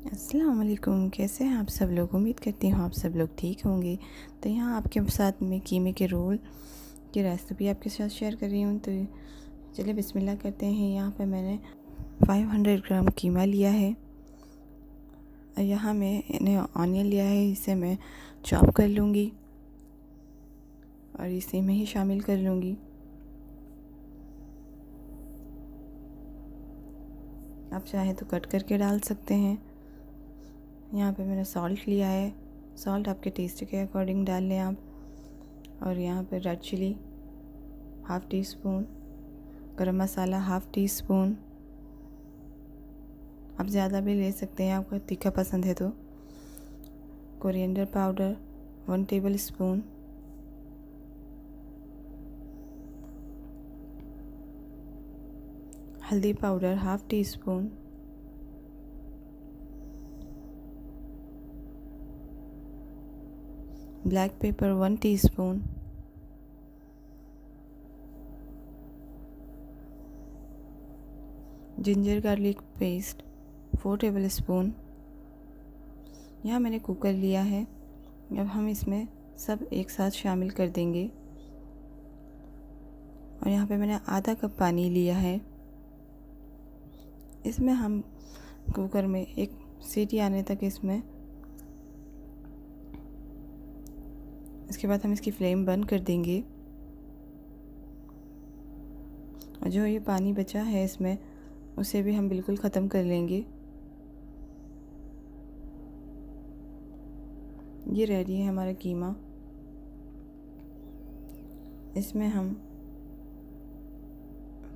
वालेकुम कैसे हैं आप सब लोग? उम्मीद करती हूँ आप सब लोग ठीक होंगे। तो यहाँ आपके साथ में कीमे के रोल की रेसिपी आपके साथ शेयर कर रही हूँ। तो चलिए बिस्मिल्लाह करते हैं। यहाँ पर मैंने 500 ग्राम कीमा लिया है। और यहाँ मैं इन्हें ऑनियन लिया है, इसे मैं चॉप कर लूँगी और इसे में ही शामिल कर लूँगी। आप चाहें तो कट करके डाल सकते हैं। यहाँ पे मैंने सॉल्ट लिया है। सॉल्ट आपके टेस्ट के अकॉर्डिंग डाल लें आप। और यहाँ पे red chilli half teaspoon garam masala half tea spoon आप ज़्यादा भी ले सकते हैं, आपको तीखा पसंद है तो। Coriander powder one tablespoon हल्दी powder half teaspoon black pepper one teaspoon ginger garlic paste four tablespoon यहाँ मैंने कुकर लिया है। अब हम इसमें सब एक साथ शामिल कर देंगे। और यहाँ पे मैंने आधा कप पानी लिया है। इसमें हम कुकर में एक सीटी आने तक इसमें इसके बाद हम इसकी फ्लेम बंद कर देंगे। और जो ये पानी बचा है इसमें, उसे भी हम बिल्कुल ख़त्म कर लेंगे। ये रेडी है हमारा कीमा। इसमें हम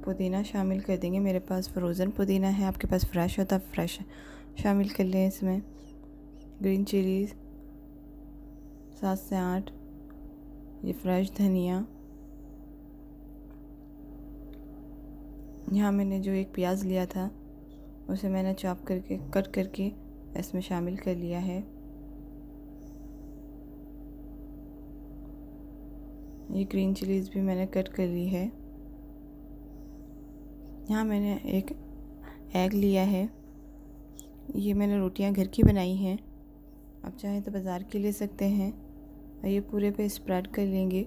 पुदीना शामिल कर देंगे। मेरे पास फ्रोज़न पुदीना है, आपके पास फ्रेश होता फ्रेश शामिल कर लें इसमें। ग्रीन चिलीज़ सात से आठ। ये फ्रेश धनिया। यहाँ मैंने जो एक प्याज लिया था, उसे मैंने चॉप करके, कट करके इसमें शामिल कर लिया है। ये ग्रीन चिलीज़ भी मैंने कट कर ली है। यहाँ मैंने एक एग लिया है। ये मैंने रोटियाँ घर की बनाई हैं। आप चाहें तो बाज़ार की ले सकते हैं। और ये पूरे पे स्प्रेड कर लेंगे।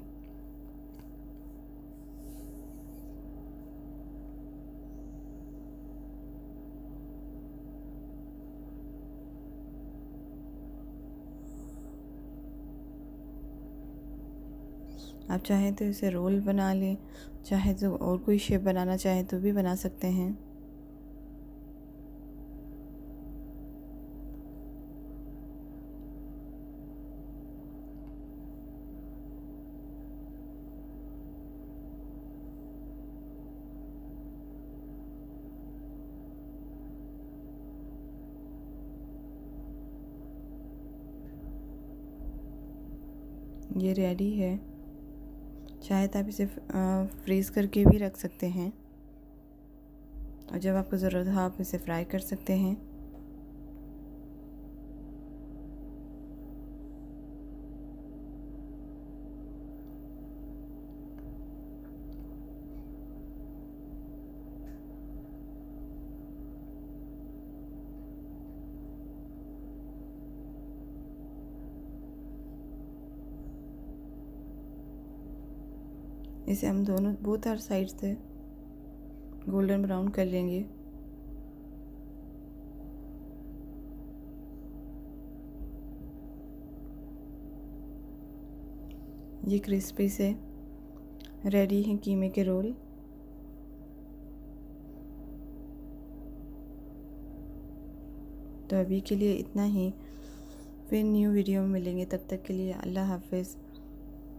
आप चाहें तो इसे रोल बना लें, चाहे तो और कोई शेप बनाना चाहें तो भी बना सकते हैं। ये रेडी है। तो आप इसे फ्रीज़ करके भी रख सकते हैं। और जब आपको ज़रूरत हो, आप इसे फ्राई कर सकते हैं। इसे हम दोनों बोथ आर साइड से गोल्डन ब्राउन कर लेंगे। ये क्रिस्पी से रेडी हैं कीमे के रोल। तो अभी के लिए इतना ही। फिर न्यू वीडियो में मिलेंगे। तब तक के लिए अल्लाह हाफिज़।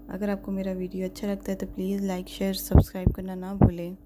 अगर आपको मेरा वीडियो अच्छा लगता है तो प्लीज़ लाइक, शेयर, सब्सक्राइब करना ना भूलें।